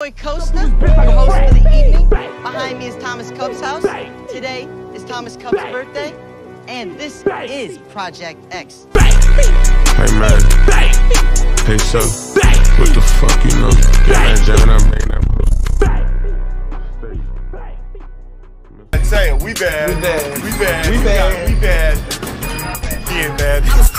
Boy Costa, your host for the evening. Behind me is Thomas Kub's House. Today is Thomas Kub's birthday, and this is Project X. Hey man, hey so, what the fuck you know? Get that jam and I bring that. Say it, we bad. We bad. We bad. We bad. We bad. Being bad. I was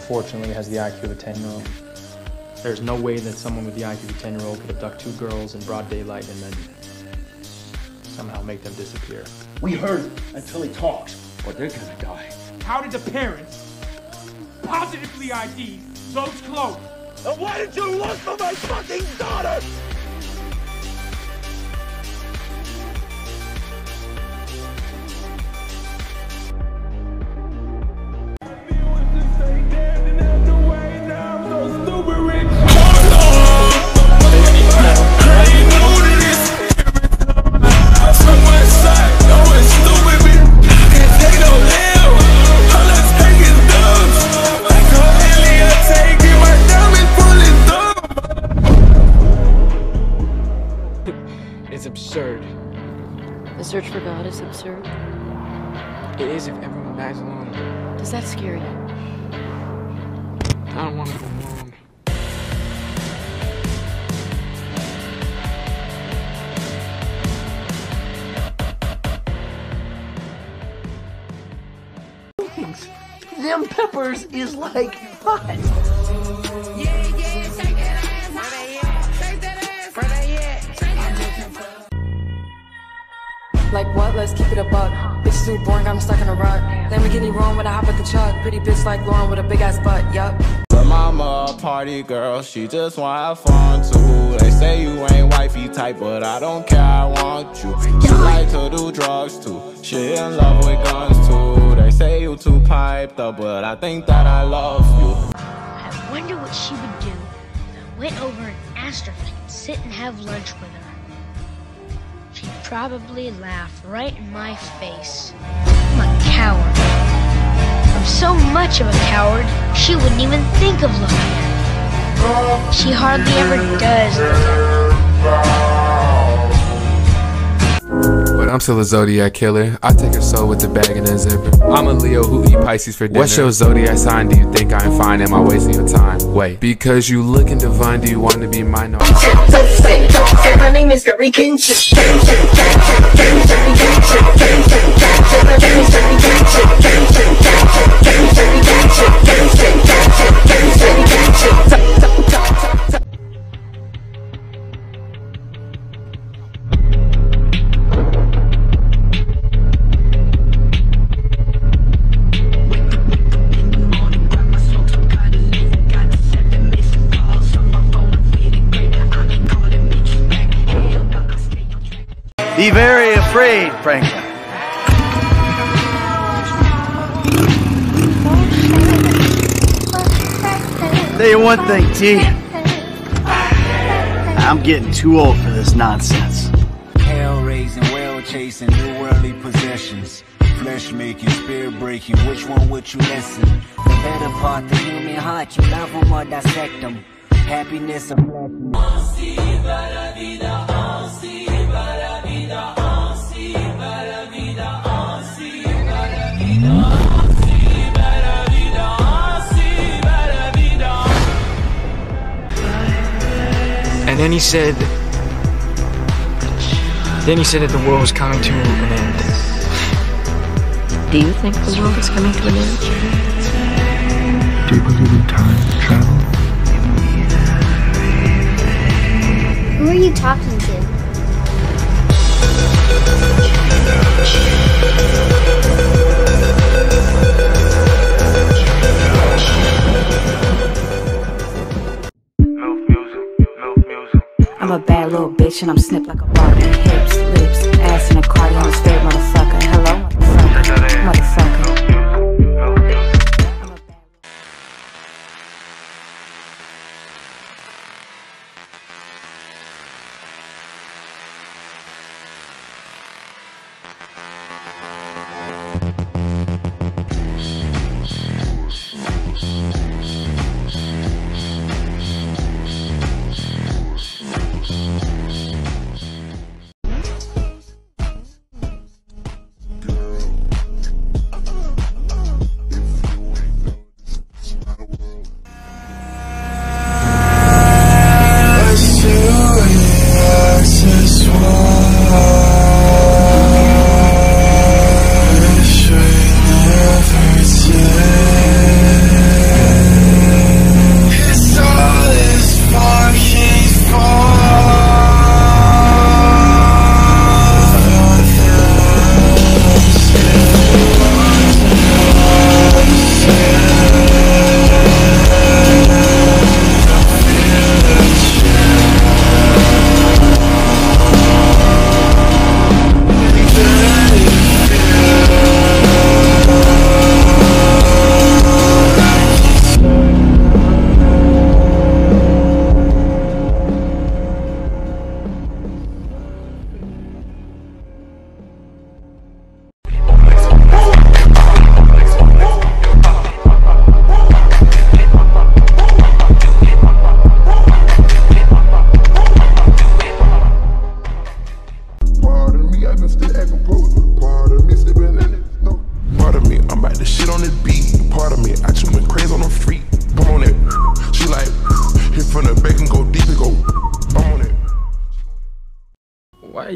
unfortunately, has the IQ of a 10 year old. There's no way that someone with the IQ of a 10 year old could abduct two girls in broad daylight and then somehow make them disappear. We heard until he talks, or they're gonna die. How did the parents positively ID those clothes? And why did you look for my fucking daughter? The search for God is absurd. It is if everyone dies alone. Does that scare you? I don't want to go alone. Them peppers is like hot. Like what? Let's keep it a buck. Bitches too boring, I'm stuck in a rut. Lamborghini wrong when I hop at the truck. Pretty bitch like Lauren with a big ass butt, yup. But mama a party girl, she just wanna have fun too. They say you ain't wifey type, but I don't care, I want you. She like to do drugs too. She in love with guns too. They say you too piped up, but I think that I love you. I wonder what she would do if I went over and asked her if I could sit and have lunch with her. Probably laugh right in my face. I'm a coward. I'm so much of a coward, she wouldn't even think of looking at me. She hardly ever does look at me. But I'm still a Zodiac killer. I take a soul with the bag and a zipper. I'm a Leo who eat Pisces for dinner. What's your Zodiac sign? Do you think I'm fine? Am I wasting your time? Wait, because you looking divine, do you want to be mine? No. My name is Gary Kinship. Be very afraid, Franklin. Tell you one thing, T. I'm getting too old for this nonsense. Hell raising, whale chasing, new worldly possessions. Flesh making, spirit breaking, which one would you listen? The better part, the human heart, you love them or dissect them. Happiness And then he said. Then he said that the world was coming to an end. Do you think the world is coming to an end? Do you believe in time travel? Who are you talking to? And I'm snipped like a Barbie. Hips, lips,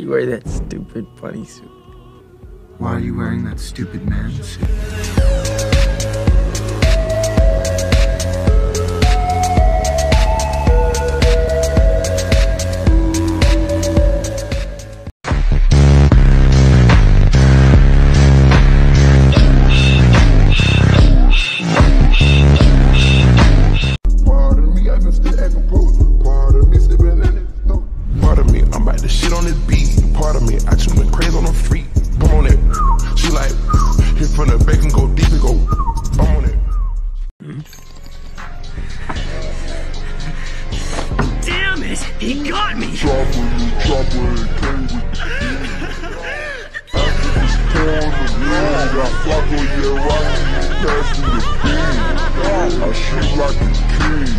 you wearing that stupid bunny suit? Why are you wearing that stupid man suit? Me, I'm about to shit on this beat. Pardon me, I just went crazy on the freak. On it. She like, hit from the back and go deep and go. I'm on it. Damn it! He got me! I shoot like a king.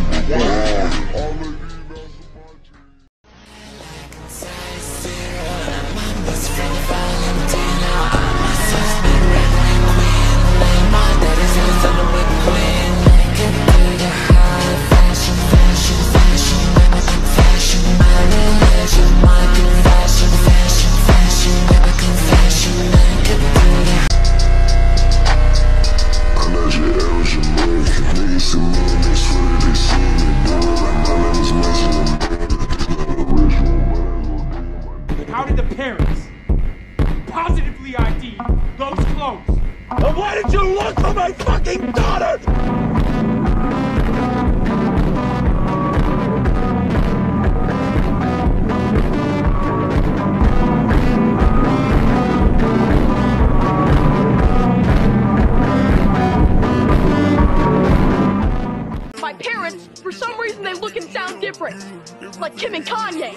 How did Like Kim and Kanye.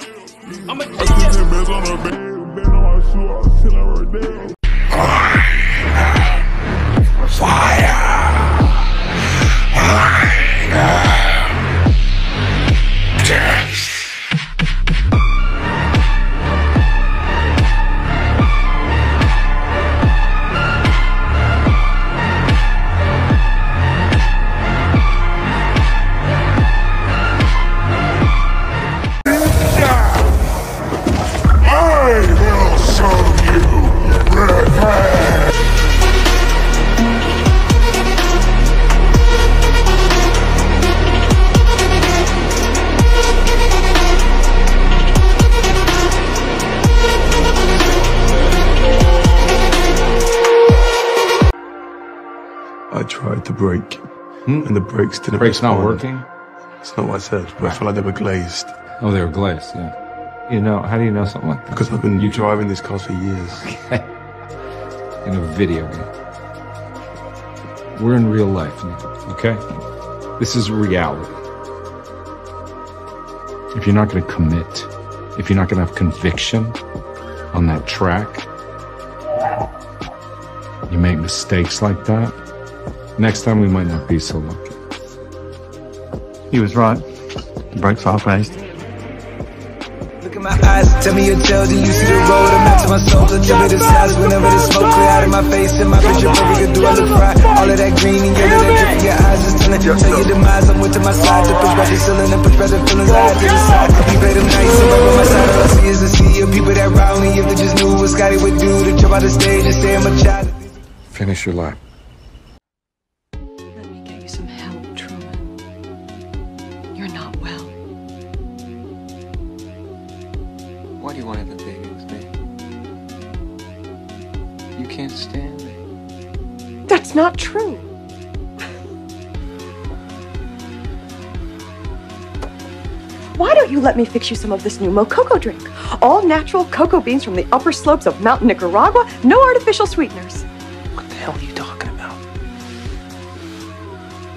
I'm a tried to brake, hmm? and the brakes didn't Brakes not working? It's not what I said, but I ah. feel like they were glazed. Oh, they were glazed, yeah. You know, how do you know something like that? Because I've been you driving these cars for years. Okay. In a video game. We're in real life okay? This is reality. If you're not going to commit, if you're not going to have conviction on that track, you make mistakes like that, next time we might not be so lucky. He was right. The brakes are raised. Look at my eyes, tell me your tale, do you see the road? I'm out to my soul, so tell me the size Whenever the smoke clear out of my face and my picture perfect, do I look right? All of that green and yellow that drip in your eyes is telling Tell your demise, I'm with to my side The push back the ceiling and push back the feelings I had to the side You play them nights, and right by my side All I see is a sea of people that round me If they just knew what Scotty would do To jump out the stage and say I'm a child Finish your lap. Why do you want to have a baby with me? You can't stand me. That's not true. Why don't you let me fix you some of this new Mococoa drink? All natural cocoa beans from the upper slopes of Mount Nicaragua, no artificial sweeteners. What the hell are you talking about?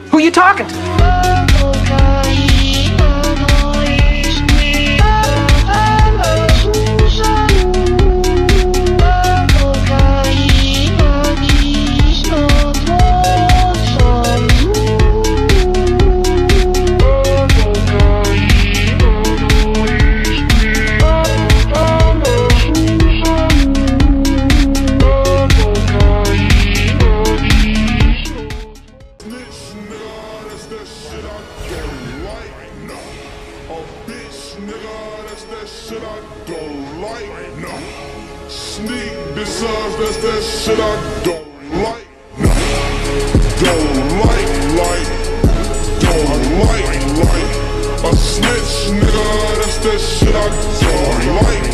Who are you talking to? Sneak besides, that's that shit I don't like. No Don't like, like, don't like, like. A snitch, nigga, that's that shit I don't like, like,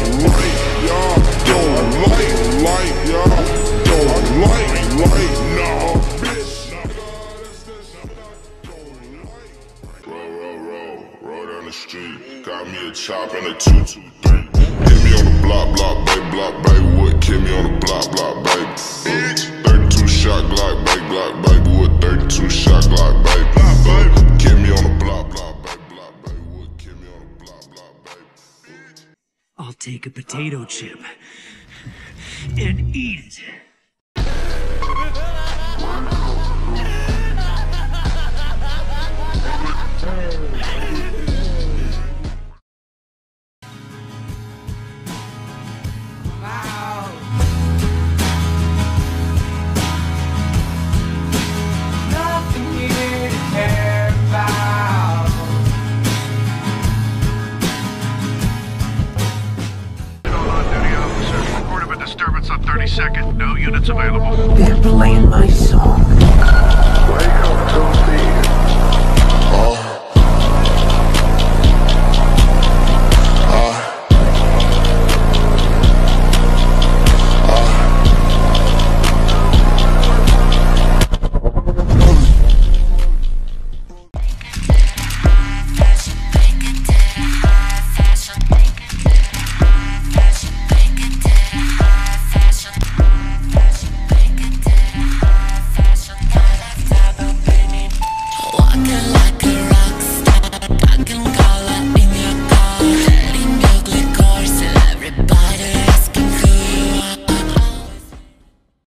chop and a two, two, three. Hit me on the block, block, baby, block, baby. Wood, kill me on the block, block, baby. 32 shot Glock, baby, Glock, baby. Wood, 32 shot Glock, baby. Kill me on the block, block, baby, block, baby. Wood, kill me on the block, block, baby. I'll take a potato chip and eat it. 32nd. No units available. They're playing my song.